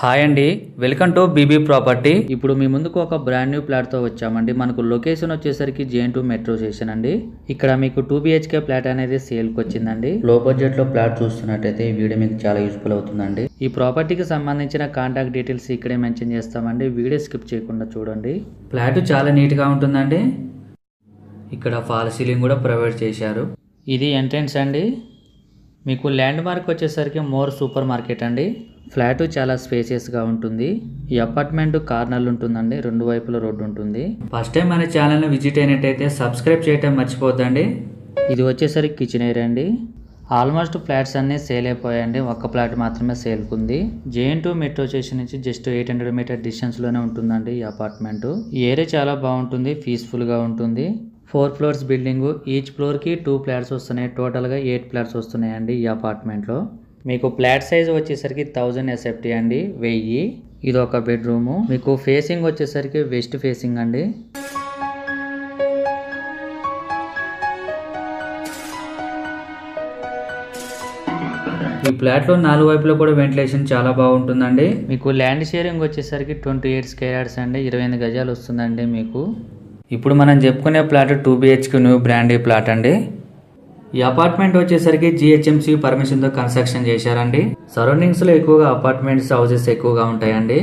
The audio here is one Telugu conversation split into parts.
హాయ్ అండి వెల్కమ్ టు బీబీ ప్రాపర్టీ. ఇప్పుడు మీ ముందుకు ఒక బ్రాండ్ న్యూ ప్లాట్తో వచ్చామండి. మనకు లొకేషన్ వచ్చేసరికి జేఎన్ టూ మెట్రో స్టేషన్ అండి. ఇక్కడ మీకు టూ బిహెచ్కే ప్లాట్ అనేది సేల్కి వచ్చిందండి. లో బడ్జెట్లో ప్లాట్ చూస్తున్నట్టయితే ఈ వీడియో మీకు చాలా యూస్ఫుల్ అవుతుందండి. ఈ ప్రాపర్టీకి సంబంధించిన కాంటాక్ట్ డీటెయిల్స్ ఇక్కడే మెన్షన్ చేస్తామండి. వీడియో స్కిప్ చేయకుండా చూడండి. ప్లాట్ చాలా నీట్గా ఉంటుందండి. ఇక్కడ ఫాల్ సీలింగ్ కూడా ప్రొవైడ్ చేశారు. ఇది ఎంట్రన్స్ అండి. మీకు ల్యాండ్ మార్క్ వచ్చేసరికి మోర్ సూపర్ మార్కెట్ అండి. ఫ్లాట్ చాలా స్పేసియస్గా ఉంటుంది. ఈ అపార్ట్మెంట్ కార్నర్లు ఉంటుందండి రెండు వైపుల రోడ్డు ఉంటుంది. ఫస్ట్ టైం మన ఛానల్ని విజిట్ అయినట్టయితే సబ్స్క్రైబ్ చేయటం మర్చిపోద్దండి. ఇది వచ్చేసరికి కిచెన్ ఏరియా అండి. ఆల్మోస్ట్ ఫ్లాట్స్ అన్నీ సేల్ అయిపోయాయండి. ఒక్క ఫ్లాట్ మాత్రమే సేల్కి ఉంది జేఎన్ టూ మెట్రో స్టేషన్ నుంచి జస్ట్ ఎయిట్ హండ్రెడ్ మీటర్ డిస్టెన్స్లోనే ఉంటుందండి ఈ అపార్ట్మెంట్. ఈ ఏరియా చాలా బాగుంటుంది పీస్ఫుల్గా ఉంటుంది. ఫోర్ ఫ్లోర్స్ బిల్డింగ్ ఈచ్ ఫ్లోర్కి టూ ఫ్లాట్స్ వస్తున్నాయి. టోటల్గా ఎయిట్ ఫ్లాట్స్ వస్తున్నాయండి ఈ అపార్ట్మెంట్లో. మీకు ఫ్లాట్ సైజ్ వచ్చేసరికి థౌజండ్ ఎస్ఎఫ్టీ అండి వెయ్యి. ఇది ఒక బెడ్రూము. మీకు ఫేసింగ్ వచ్చేసరికి వెస్ట్ ఫేసింగ్ అండి. ఈ ఫ్లాట్లో నాలుగు వైపులో కూడా వెంటిలేషన్ చాలా బాగుంటుందండి. మీకు ల్యాండ్ షేరింగ్ వచ్చేసరికి ట్వంటీ ఎయిట్ స్క్వేర్స్ అండి ఇరవై ఎనిమిది గజాలు వస్తుందండి మీకు. ఇప్పుడు మనం చెప్పుకునే plot two BHK new brandy plot అండి. ఈ అపార్ట్మెంట్ వచ్చేసరికి జిహెచ్ఎంసి పర్మిషన్తో కన్స్ట్రక్షన్ చేశారండి. సరౌండింగ్స్లో ఎక్కువగా అపార్ట్మెంట్స్ హౌసెస్ ఎక్కువగా ఉంటాయండి.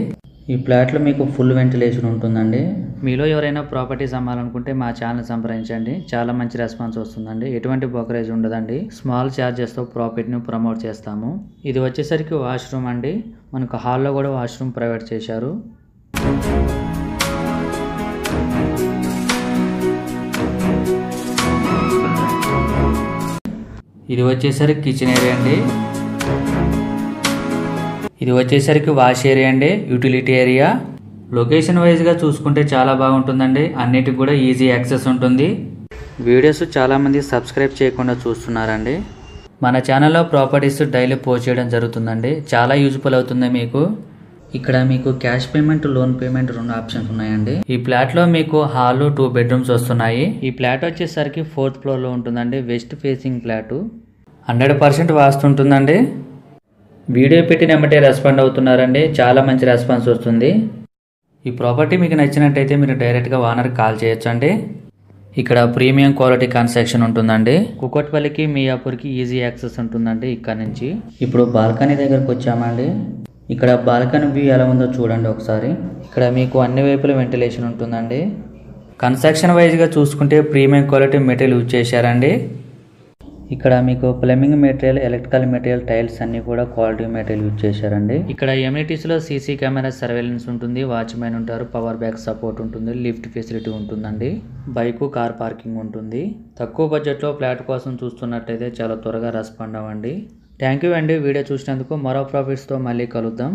ఈ ఫ్లాట్లో మీకు ఫుల్ వెంటిలేషన్ ఉంటుందండి. మీలో ఎవరైనా ప్రాపర్టీస్ అమ్మాలనుకుంటే మా ఛానల్ సంప్రదించండి. చాలా మంచి రెస్పాన్స్ వస్తుందండి. ఎటువంటి బ్రోకరేజ్ ఉండదండి. స్మాల్ ఛార్జెస్తో ని ప్రమోట్ చేస్తాము. ఇది వచ్చేసరికి వాష్రూమ్ అండి. మనకు హాల్లో కూడా వాష్రూమ్ ప్రొవైడ్ చేశారు. ఇది వచ్చేసరికి కిచెన్ ఏరియా అండి. ఇది వచ్చేసరికి వాష్ ఏరియా అండి యూటిలిటీ ఏరియా లొకేషన్ వైజ్గా చూసుకుంటే చాలా బాగుంటుందండి. అన్నిటికి కూడా ఈజీ యాక్సెస్ ఉంటుంది. వీడియోస్ చాలామంది సబ్స్క్రైబ్ చేయకుండా చూస్తున్నారండి. మన ఛానల్లో ప్రాపర్టీస్ డైలీ పోస్ట్ చేయడం జరుగుతుందండి. చాలా యూజ్ఫుల్ అవుతుంది మీకు. ఇక్కడ మీకు క్యాష్ పేమెంట్ లోన్ పేమెంట్ రెండు ఆప్షన్స్ ఉన్నాయండి. ఈ ఫ్లాట్లో మీకు హాల్ టూ బెడ్రూమ్స్ వస్తున్నాయి. ఈ ఫ్లాట్ వచ్చేసరికి ఫోర్త్ ఫ్లోర్లో ఉంటుందండి. West facing flat hundred percent వాస్తుంటుందండి video పెట్టిన వెంబటే రెస్పాండ్ అవుతున్నారండి. చాలా మంచి రెస్పాన్స్ వస్తుంది. ఈ ప్రాపర్టీ మీకు నచ్చినట్టయితే మీరు డైరెక్ట్గా ఓనర్ కాల్ చేయొచ్చు అండి ఇక్కడ ప్రీమియం క్వాలిటీ కన్స్ట్రక్షన్ ఉంటుందండి. కుకట్పల్లికి మియాపూర్కి ఈజీ యాక్సెస్ ఉంటుందండి ఇక్కడ నుంచి. ఇప్పుడు బాల్కనీ దగ్గరకు వచ్చామండి. ఇక్కడ బాల్కనీ వ్యూ ఎలా ఉందో చూడండి ఒకసారి. ఇక్కడ మీకు అన్ని వైపుల వెంటిలేషన్ ఉంటుందండి. కన్స్ట్రక్షన్ వైజ్గా చూసుకుంటే ప్రీమియం క్వాలిటీ మెటీరియల్ యూజ్ చేశారండి. ఇక్కడ మీకు plumbing material electrical material tiles అన్ని కూడా క్వాలిటీ మెటీరియల్ యూజ్ చేశారండి. ఇక్కడ ఎమ్యూనిటీస్లో సీసీ కెమెరా సర్వేలెన్స్ ఉంటుంది వాచ్మెన్ ఉంటారు పవర్ బ్యాక్ సపోర్ట్ ఉంటుంది లిఫ్ట్ ఫెసిలిటీ ఉంటుందండి. బైక్ కార్ పార్కింగ్ ఉంటుంది. తక్కువ బడ్జెట్లో ఫ్లాట్ కోసం చూస్తున్నట్టయితే చాలా త్వరగా రెస్పాండ్ అవ్వండి. థ్యాంక్ యూ అండి వీడియో చూసినందుకు మరో ప్రాఫిట్స్తో మళ్ళీ కలుద్దాం.